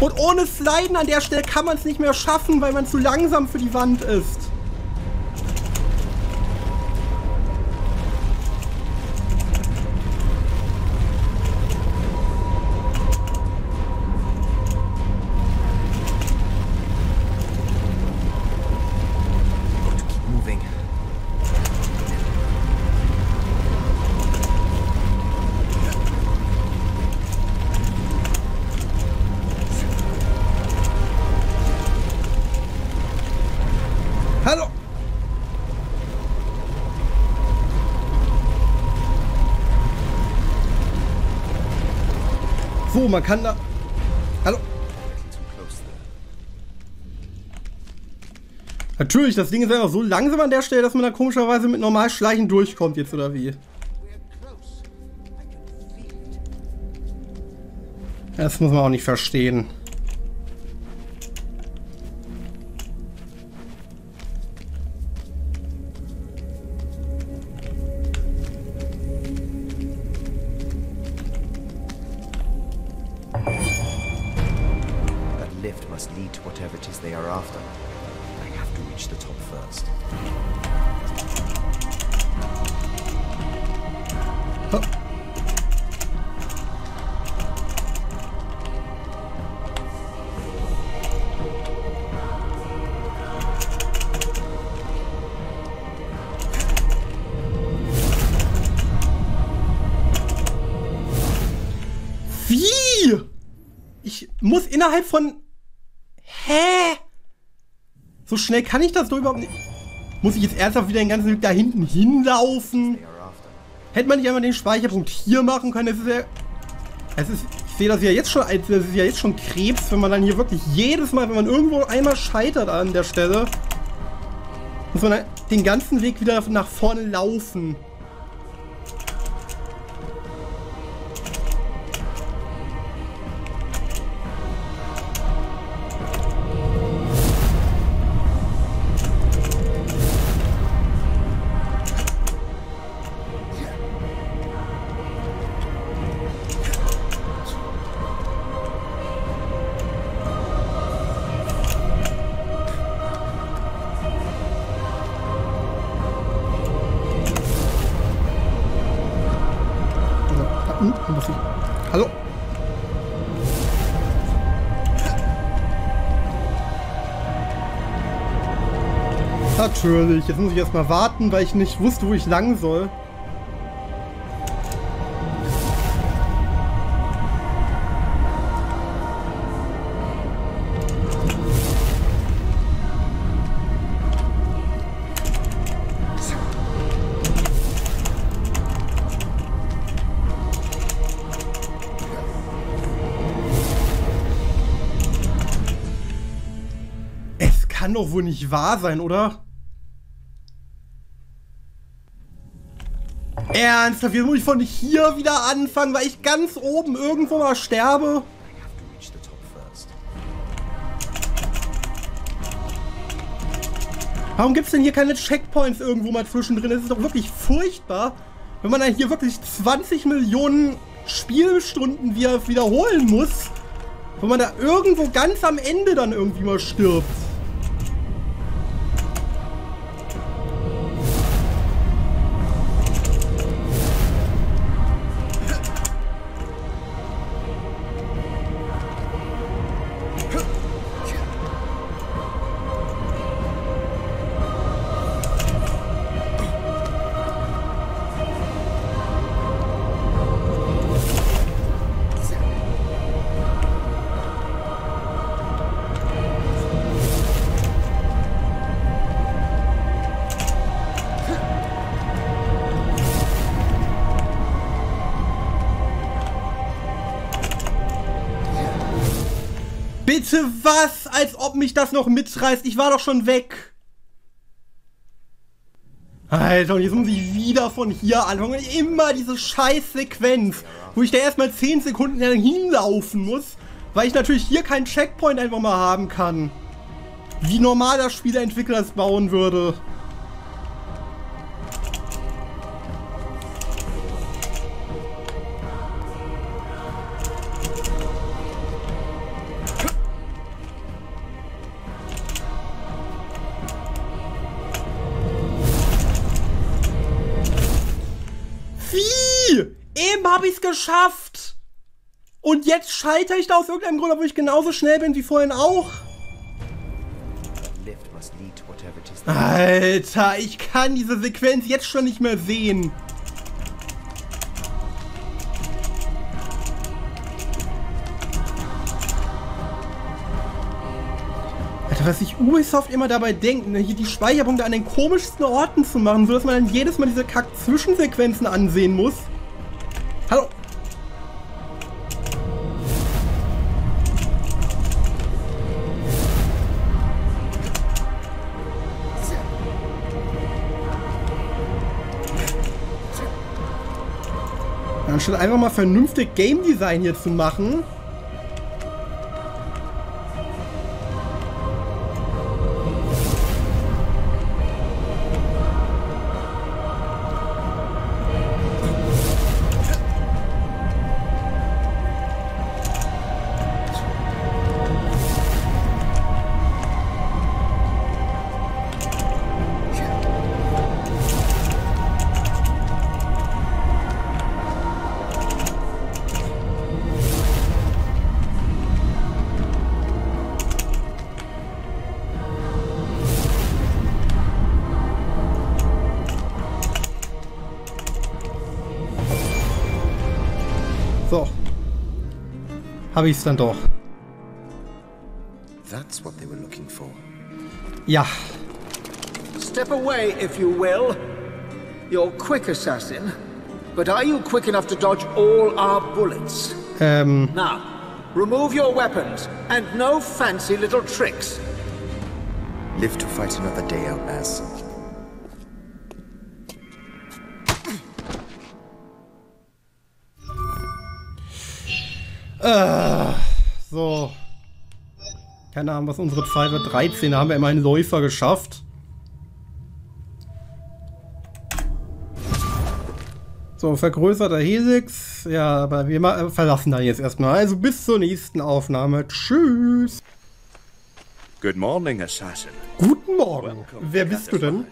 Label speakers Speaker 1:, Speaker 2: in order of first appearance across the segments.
Speaker 1: Und ohne Sliden an der Stelle kann man es nicht mehr schaffen, weil man zu langsam für die Wand ist. Man kann da... Hallo? Natürlich, das Ding ist einfach so langsam an der Stelle, dass man da komischerweise mit normal Schleichen durchkommt jetzt, oder wie? Das muss man auch nicht verstehen. Innerhalb von... Hä? So schnell kann ich das doch überhaupt nicht... Muss ich jetzt ernsthaft wieder den ganzen Weg da hinten hinlaufen? Hätte man nicht einmal den Speicherpunkt hier machen können? Das ist ja... Es ist, ich sehe das ja jetzt schon als... Das ist ja jetzt schon Krebs, wenn man dann hier wirklich jedes Mal, wenn man irgendwo einmal scheitert an der Stelle, muss man den ganzen Weg wieder nach vorne laufen. Natürlich. Jetzt muss ich erstmal warten, weil ich nicht wusste, wo ich lang soll. Es kann doch wohl nicht wahr sein, oder? Ernsthaft, jetzt muss ich von hier wieder anfangen, weil ich ganz oben irgendwo mal sterbe. Warum gibt es denn hier keine Checkpoints irgendwo mal zwischendrin? Das ist doch wirklich furchtbar, wenn man dann hier wirklich 20 Millionen Spielstunden wieder wiederholen muss, wenn man da irgendwo ganz am Ende dann irgendwie mal stirbt. Bitte was? Als ob mich das noch mitreißt. Ich war doch schon weg. Alter, und jetzt muss ich wieder von hier anfangen. Immer diese scheiß Sequenz, wo ich da erstmal 10 Sekunden hinlaufen muss, weil ich natürlich hier keinen Checkpoint einfach mal haben kann. Wie normal das Spieleentwickler es bauen würde. Geschafft. Und jetzt scheitere ich da aus irgendeinem Grund, obwohl ich genauso schnell bin wie vorhin auch. Alter, ich kann diese Sequenz jetzt schon nicht mehr sehen. Alter, was sich Ubisoft immer dabei denkt, ne, hier die Speicherpunkte an den komischsten Orten zu machen, sodass man dann jedes Mal diese Kack-Zwischensequenzen ansehen muss. Anstatt einfach mal vernünftig Game Design hier zu machen. Habe ich es dann doch.
Speaker 2: That's what they were looking for.
Speaker 1: Ja.
Speaker 3: Step away, if you will. You're quick, assassin. But are you quick enough to dodge all our bullets?
Speaker 1: Ähm.
Speaker 3: Now, remove your weapons, and no fancy little tricks.
Speaker 2: Live to fight another day, Outlass.
Speaker 1: Äh, so. Keine Ahnung, was unsere Zeit wird. 13, da haben wir immer einen Läufer geschafft. So, vergrößerter Helix. Ja, aber wir verlassen da jetzt erstmal. Also bis zur nächsten Aufnahme. Tschüss.
Speaker 4: Good morning, Assassin.
Speaker 1: Guten Morgen. Wer bist du denn?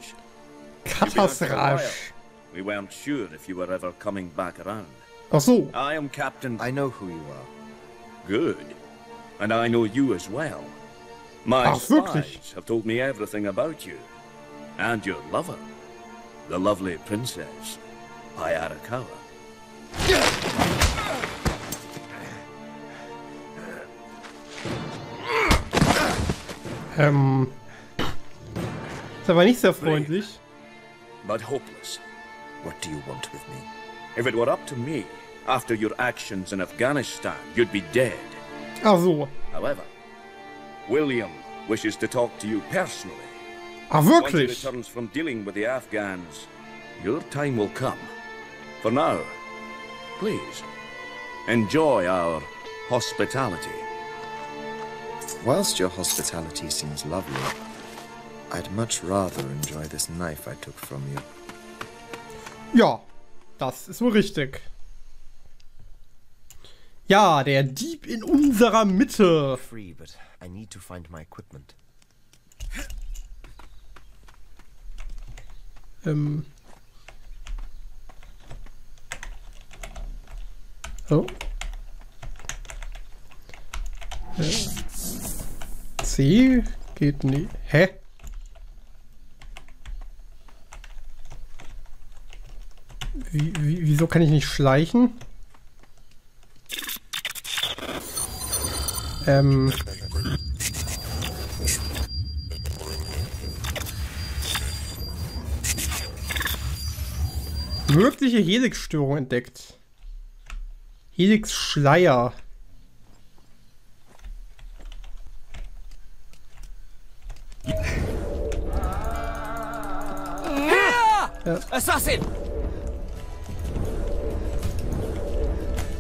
Speaker 1: Katasraj.
Speaker 4: We weren't sure if you were ever coming back around.
Speaker 1: Ach so.
Speaker 4: I am Captain.
Speaker 2: I know who you are.
Speaker 4: Good. And I know you as well. My
Speaker 1: Ach, wirklich?
Speaker 4: spies have told me everything about you. And your lover. The lovely princess, Ayarakawa.
Speaker 1: Ähm. Ist aber nicht sehr freundlich.
Speaker 4: But hopeless.
Speaker 2: What do you want with me?
Speaker 4: If it were up to me, after your actions in Afghanistan, you'd be dead.
Speaker 1: Ach.
Speaker 4: However, William wishes to talk to you personally.
Speaker 1: Ach,
Speaker 4: Once he returns from dealing with the Afghans, your time will come. For now, please, enjoy our hospitality.
Speaker 2: Whilst your hospitality seems lovely, I'd much rather enjoy this knife I took from you.
Speaker 1: Ja, das ist wohl richtig. Ja, der Dieb in unserer Mitte.
Speaker 2: Free, but I need to find my equipment.
Speaker 1: Ähm. Oh. Äh. C geht nie. Hä? Wie, wie, wieso kann ich nicht schleichen? Ähm. Mögliche Helix-Störung entdeckt. Helix-Schleier.
Speaker 3: Assassin!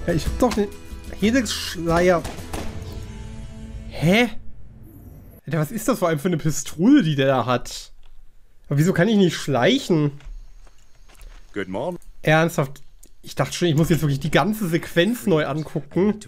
Speaker 1: Ja, ich hab doch den Helix-Schleier. Hä? Alter, was ist das vor allem für eine Pistole, die der da hat? Aber wieso kann ich nicht schleichen?
Speaker 4: Good morning.
Speaker 1: Ernsthaft? Ich dachte schon, ich muss jetzt wirklich die ganze Sequenz neu angucken.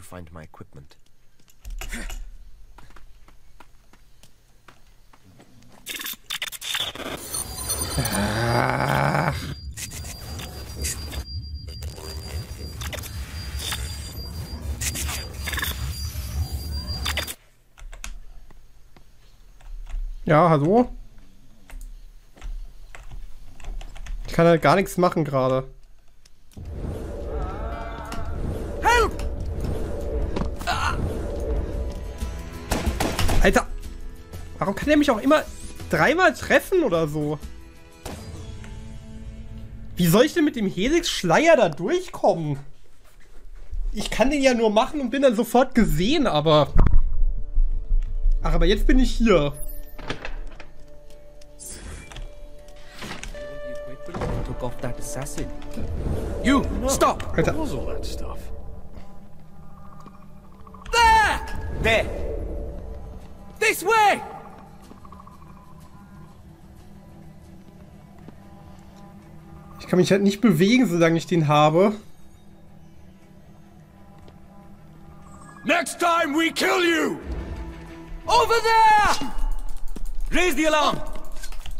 Speaker 1: Ja, hallo? Ich kann halt gar nichts machen gerade.
Speaker 5: Help!
Speaker 1: Alter! Warum kann er mich auch immer dreimal treffen oder so? Wie soll ich denn mit dem Helix-Schleier da durchkommen? Ich kann den ja nur machen und bin dann sofort gesehen, aber... Ach, aber jetzt bin ich hier.
Speaker 5: Took off that assassin. You, stop!
Speaker 1: Alter.
Speaker 6: What was all that stuff?
Speaker 5: There! There! This way!
Speaker 1: Ich kann mich halt nicht bewegen, solange ich den habe.
Speaker 5: Next time we kill you! Over there! Raise the alarm!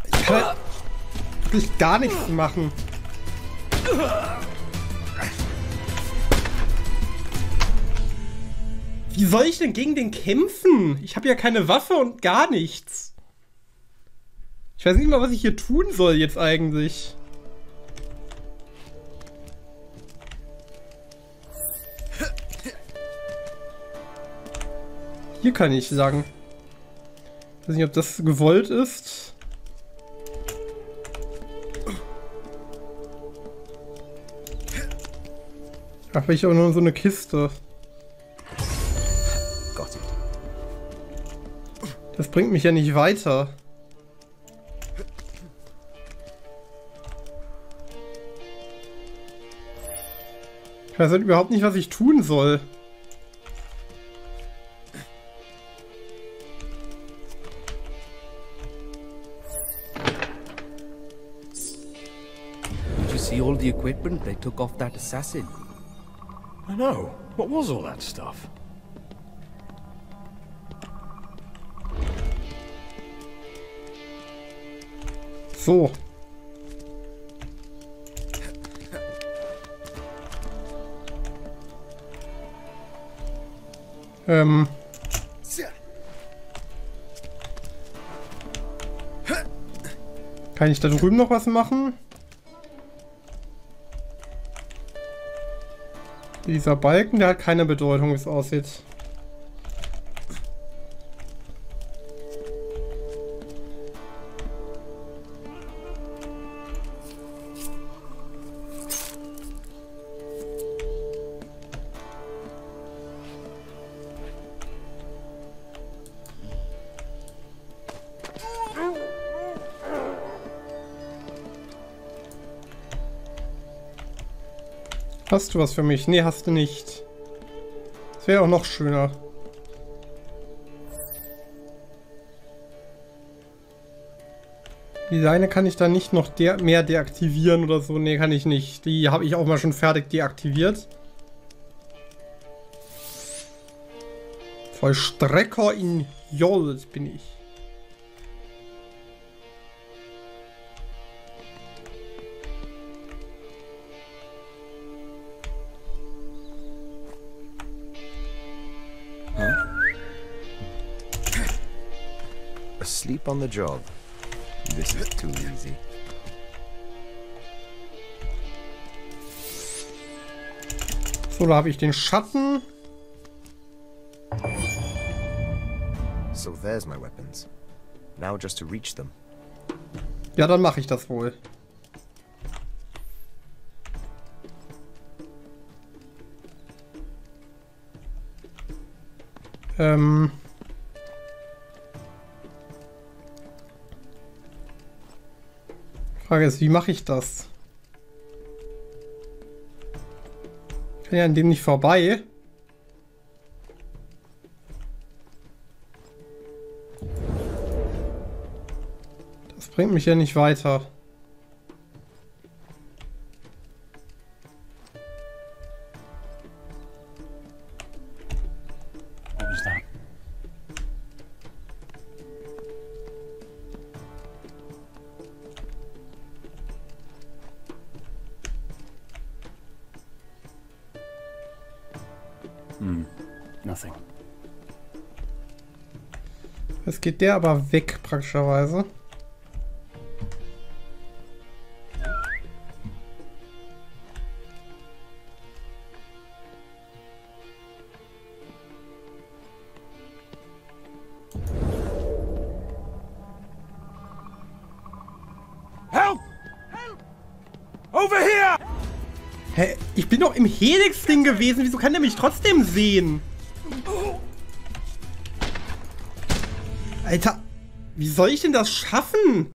Speaker 1: Ich kann halt wirklich gar nichts machen. Wie soll ich denn gegen den kämpfen? Ich habe ja keine Waffe und gar nichts. Ich weiß nicht mal, was ich hier tun soll jetzt eigentlich. Hier kann ich sagen. Ich weiß nicht, ob das gewollt ist. Ach, ich auch nur so eine Kiste.
Speaker 2: Got it.
Speaker 1: Das bringt mich ja nicht weiter. Ich weiß halt überhaupt nicht, was ich tun soll.
Speaker 5: Did you see all the equipment they took off that assassin?
Speaker 6: I know. What was all that stuff?
Speaker 1: So. Ähm. Kann ich da drüben noch was machen? Dieser Balken, der hat keine Bedeutung, wie es aussieht. Hast du was für mich? Nee, hast du nicht. Das wäre auch noch schöner. Die Leine kann ich da nicht noch de mehr deaktivieren oder so. Nee, kann ich nicht. Die habe ich auch mal schon fertig deaktiviert. Vollstrecker in Jolt bin ich.
Speaker 2: Asleep on the job. This is too easy.
Speaker 1: So, da habe ich den Schatten.
Speaker 2: So there's my weapons. Now just to reach them.
Speaker 1: Ja, dann mache ich das wohl. Ähm. Frage ist, wie mache ich das? Ich kann ja an dem nicht vorbei. Das bringt mich ja nicht weiter. Geht der aber weg, praktischerweise.
Speaker 5: Help! Help! Over here!
Speaker 1: Hä? Ich bin doch im Helix-Ding gewesen. Wieso kann der mich trotzdem sehen? Alter, wie soll ich denn das schaffen?